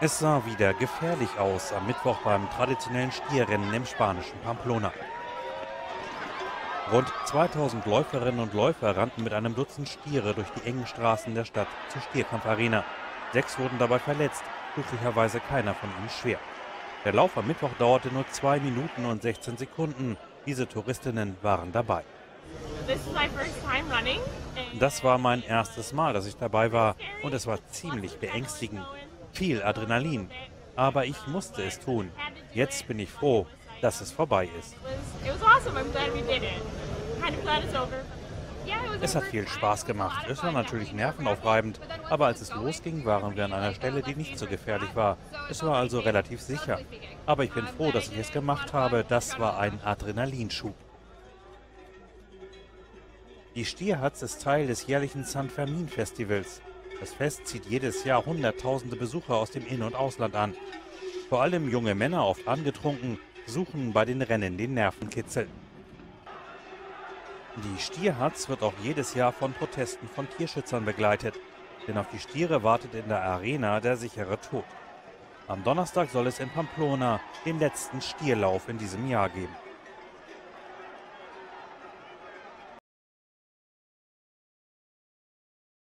Es sah wieder gefährlich aus am Mittwoch beim traditionellen Stierrennen im spanischen Pamplona. Rund 2000 Läuferinnen und Läufer rannten mit einem Dutzend Stiere durch die engen Straßen der Stadt zur Stierkampfarena. Sechs wurden dabei verletzt, glücklicherweise keiner von ihnen schwer. Der Lauf am Mittwoch dauerte nur 2 Minuten und 16 Sekunden. Diese Touristinnen waren dabei. Das war mein erstes Mal, dass ich dabei war und es war ziemlich beängstigend. Viel Adrenalin. Aber ich musste es tun. Jetzt bin ich froh, dass es vorbei ist. Es hat viel Spaß gemacht. Es war natürlich nervenaufreibend, aber als es losging, waren wir an einer Stelle, die nicht so gefährlich war. Es war also relativ sicher. Aber ich bin froh, dass ich es gemacht habe. Das war ein Adrenalinschub. Die Stierhatz ist Teil des jährlichen San Fermin Festivals. Das Fest zieht jedes Jahr Hunderttausende Besucher aus dem In- und Ausland an. Vor allem junge Männer, oft angetrunken, suchen bei den Rennen den Nervenkitzel. Die Stierhatz wird auch jedes Jahr von Protesten von Tierschützern begleitet, denn auf die Stiere wartet in der Arena der sichere Tod. Am Donnerstag soll es in Pamplona den letzten Stierlauf in diesem Jahr geben.